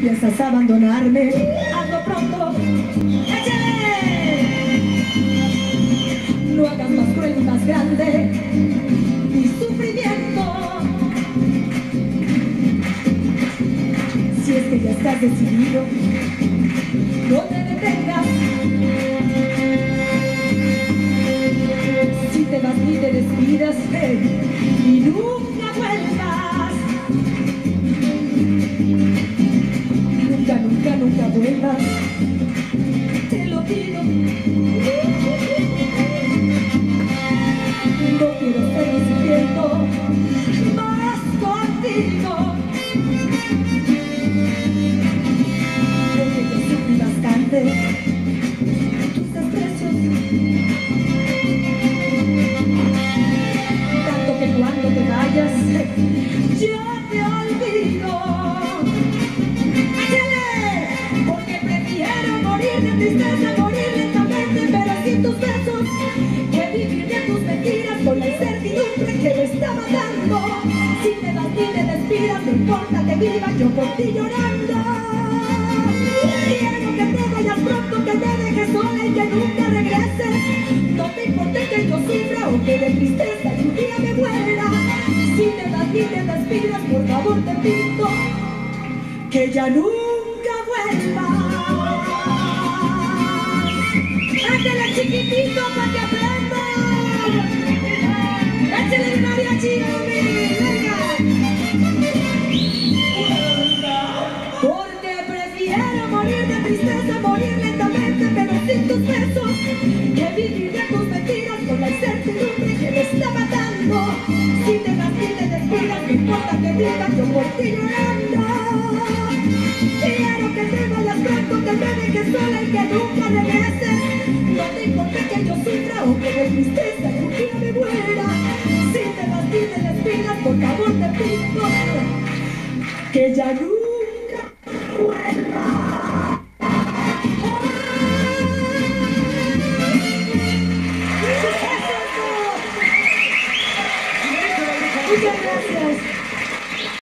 piensas abandonarme, hazlo pronto. No hagas más cruel y más grande mi sufrimiento. Si es que ya estás decidido, no te detengas. Si te vas ni te despidas, ven y nunca Nunca, nunca, nunca vuelvas. Te lo pido. No quiero seguir sufriendo más contigo. Yo sufrí bastante tus desprecios. Tanto que cuando te vayas, tristeza, morir lentamente, pero sin tus besos, que vivir de tus mentiras con la incertidumbre que me está matando. Si te vas y te despidas, no importa que viva yo por ti llorando. Quiero que te vayas pronto, que te dejes sola y que nunca regreses. No te importe que yo sufra o que de tristeza un día me muera. Si te vas y te despidas, por favor te pido que ya nunca Porque prefiero morir de tristeza, morir lentamente, pero sin tus besos, que vivir de tus mentiras con la incertidumbre que me está matando. Si te vas y te despidas, no importa que viva yo por ti llorando. Quiero que te vayas pronto, que me dejes sola y que nunca regreses. que ya nunca vuelva. ¡Ah! Muchas gracias.